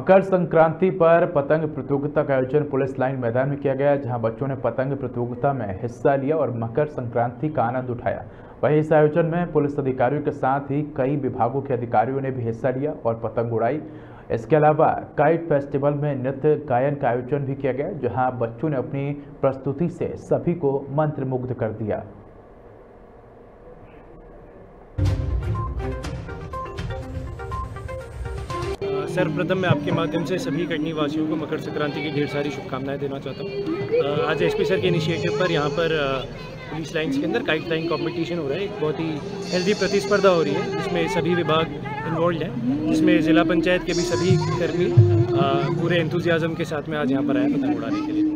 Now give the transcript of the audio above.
मकर संक्रांति पर पतंग प्रतियोगिता का आयोजन पुलिस लाइन मैदान में किया गया, जहाँ बच्चों ने पतंग प्रतियोगिता में हिस्सा लिया और मकर संक्रांति का आनंद उठाया। वहीं इस आयोजन में पुलिस अधिकारियों के साथ ही कई विभागों के अधिकारियों ने भी हिस्सा लिया और पतंग उड़ाई। इसके अलावा काइट फेस्टिवल में नृत्य गायन का आयोजन भी किया गया, जहाँ बच्चों ने अपनी प्रस्तुति से सभी को मंत्रमुग्ध कर दिया। सर्वप्रथम मैं आपके माध्यम से सभी कटनी वासियों को मकर संक्रांति की ढेर सारी शुभकामनाएँ देना चाहता हूँ। आज एसपी सर के इनिशिएटिव पर यहाँ पर पुलिस लाइन्स के अंदर काइट फ्लाइंग कंपटीशन हो रहा है। एक बहुत ही हेल्दी प्रतिस्पर्धा हो रही है, जिसमें सभी विभाग इन्वॉल्व हैं। जिसमें ज़िला पंचायत के भी सभी कर्मी पूरे इंतजाज़म के साथ में आज यहाँ पर आए पतंग उड़ाने के लिए।